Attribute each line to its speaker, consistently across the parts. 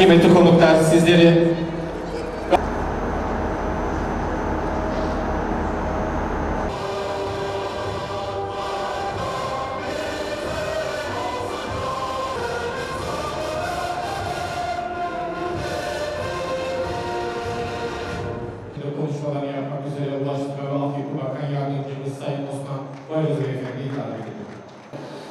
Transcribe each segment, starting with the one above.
Speaker 1: Kıymetli konuklar sizleri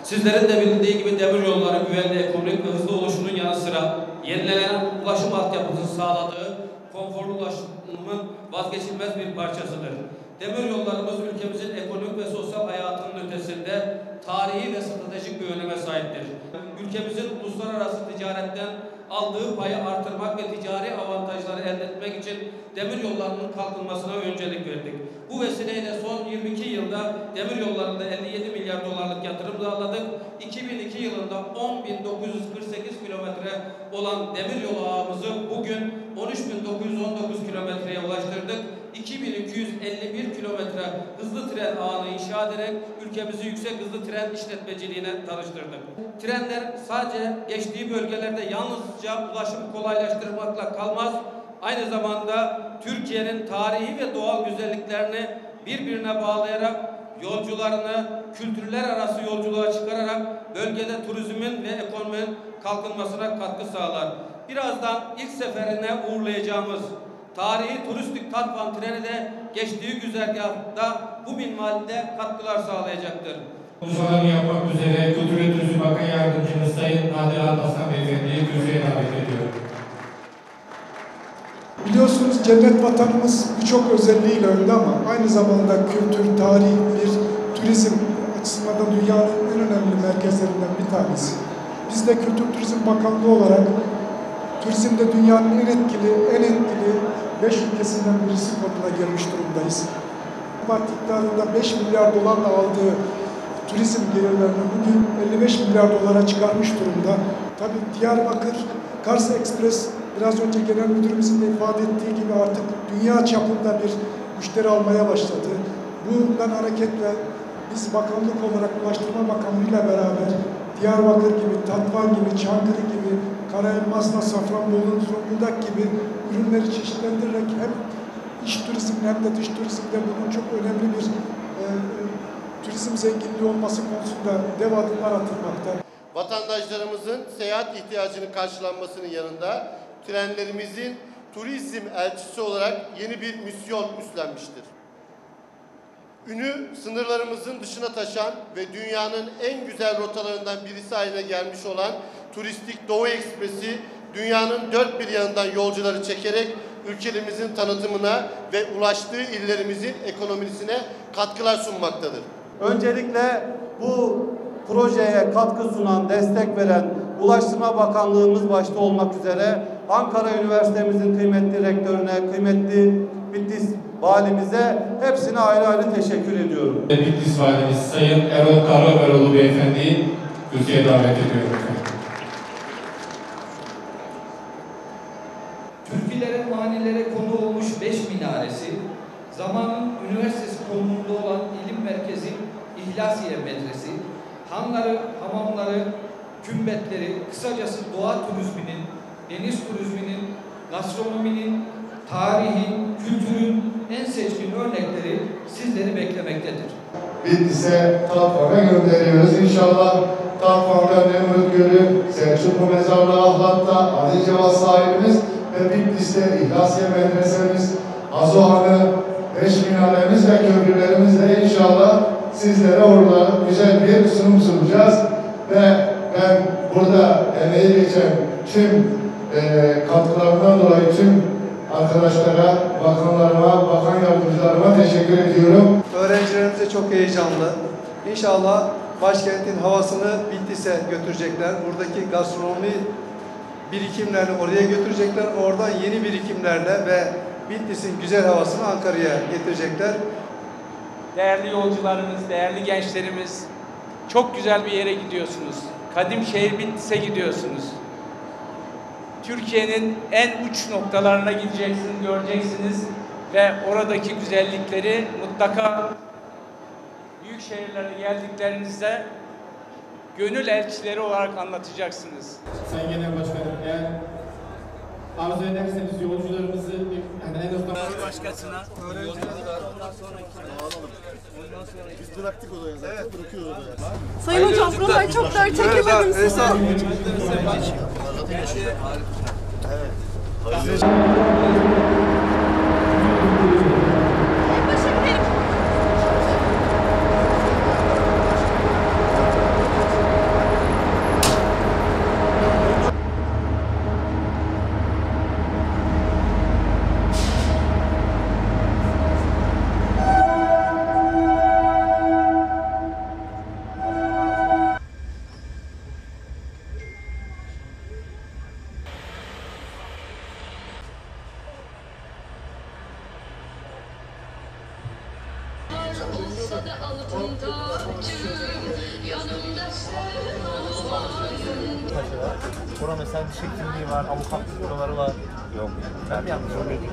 Speaker 2: Sizlerin de bildiği gibi demir yolları güvenli, ekonomik ve hızlı oluşunun yanı sıra yenilenen ulaşım altyapısını sağladığı konforlu ulaşımın vazgeçilmez bir parçasıdır. Demir yollarımız ülkemizin ekonomik ve sosyal hayatının ötesinde tarihi ve stratejik bir öneme sahiptir. Ülkemizin uluslararası ticaretten aldığı payı artırmak ve ticari avantajları elde etmek için demir yollarının kalkınmasına öncelik verdik. Bu vesileyle son 22 yılda demir yollarında 57 milyar dolarlık yatırım sağladık. 2002 yılında 10.948 kilometre olan demir yolu ağımızı bugün 13.919 kilometreye ulaştırdık. 2251 kilometre hızlı tren ağını inşa ederek ülkemizi yüksek hızlı tren işletmeciliğine tanıştırdık. Trenler sadece geçtiği bölgelerde yalnızca ulaşımı kolaylaştırmakla kalmaz, aynı zamanda Türkiye'nin tarihi ve doğal güzelliklerini birbirine bağlayarak yolcularını kültürler arası yolculuğa çıkararak bölgede turizmin ve ekonominin kalkınmasına katkı sağlar. Birazdan ilk seferine uğurlayacağımız tarihi turistik Tatvan treni de geçtiği güzergahta bu minvalde katkılar sağlayacaktır.
Speaker 1: Konuşmalarını yapmak üzere Kültür ve Turizm Bakan Yardımcımız Sayın Nadir Alparslan Beyefendi'yi kürsüye davet ediyorum.
Speaker 3: Biliyorsunuz cennet vatanımız birçok özelliğiyle önde ama aynı zamanda kültür, tarih, bir turizm açısından da dünyanın en önemli merkezlerinden bir tanesi. Biz de Kültür Turizm Bakanlığı olarak turizmde dünyanın en etkili, en etkili 5 ülkesinden birisi konumuna gelmiş durumdayız. Parti iktidarında 5 milyar dolarla aldığı turizm gelirlerini bugün 55 milyar dolara çıkarmış durumda. Tabii Diyarbakır, Kars Express biraz önce genel müdürümüzün de ifade ettiği gibi artık dünya çapında bir müşteri almaya başladı. Bundan hareketle biz bakanlık olarak Ulaştırma Bakanlığı ile beraber Diyarbakır gibi, Tatvan gibi, Çankırı gibi, Karayelmas'la Safranbolu, Zonguldak gibi ürünleri çeşitlendirerek hem iç turizmde hem de dış turizmde bunun çok önemli bir e, turizm zenginliği olması konusunda dev adımlar atılmakta.
Speaker 4: Vatandaşlarımızın seyahat ihtiyacının karşılanmasının yanında trenlerimizin turizm elçisi olarak yeni bir misyon üstlenmiştir. Ünü sınırlarımızın dışına taşan ve dünyanın en güzel rotalarından birisi haline gelmiş olan Turistik Doğu Ekspresi dünyanın dört bir yanından yolcuları çekerek ülkemizin tanıtımına ve ulaştığı illerimizin ekonomisine katkılar sunmaktadır.
Speaker 5: Öncelikle bu projeye katkı sunan, destek veren Ulaştırma Bakanlığımız başta olmak üzere Ankara Üniversitemizin kıymetli rektörüne, kıymetli Bitlis valimize hepsine ayrı ayrı teşekkür ediyorum.
Speaker 1: Bitlis Valimiz Sayın Erol Karaömeroğlu Beyefendi'yi kürsüye davet ediyorum.
Speaker 6: Manilere konu olmuş beş minaresi, zamanın üniversitesi konumunda olan ilim merkezi İhlasiye Medresi, hanları, hamamları, kümbetleri, kısacası doğa turizminin, deniz turizminin, gastronominin, tarihin, kültürün en seçkin örnekleri sizleri beklemektedir.
Speaker 7: Bitlis'e Tatvan'a gönderiyoruz. İnşallah Tatvan'da Nemrut Gölü, Selçuklu Mezarlığı Ahlat'ta, Ali Cevat sahibimiz Bitlis'te İhlasiye Medresemiz, Azohan'ı, Beş minaremiz ve köprülerimizle inşallah sizlere orada güzel bir sunum sunacağız. Ve ben burada emeği geçen tüm e, katkılarından dolayı tüm arkadaşlara, bakanlarıma, bakan yardımcılarıma teşekkür ediyorum.
Speaker 8: Öğrencilerimiz de çok heyecanlı. İnşallah başkentin havasını Bitlis'e götürecekler. Buradaki gastronomi birikimlerini oraya götürecekler. Oradan yeni birikimlerle ve Bitlis'in güzel havasını Ankara'ya getirecekler.
Speaker 9: Değerli yolcularımız, değerli gençlerimiz çok güzel bir yere gidiyorsunuz. Kadim şehir Bitlis'e gidiyorsunuz. Türkiye'nin en uç noktalarına gideceksiniz, göreceksiniz ve oradaki güzellikleri mutlaka büyük şehirlere geldiklerinizde gönül elçileri olarak anlatacaksınız.
Speaker 1: Sayın Genel Başkanım eğer arzu ederseniz yolcularımızı hemen en azından...
Speaker 9: Başkasına.
Speaker 4: Biz bıraktık odaya zaten. Bırakıyoruz odaya.
Speaker 10: Sayın hocam buraları çok dar çekemedim size. Başa
Speaker 11: Olsa da altında yanımda sen olmazdın.
Speaker 12: Bura mesela diş hekimliği var, avukatlık büroları var. Yok. Ben mi yanlış oluyorum?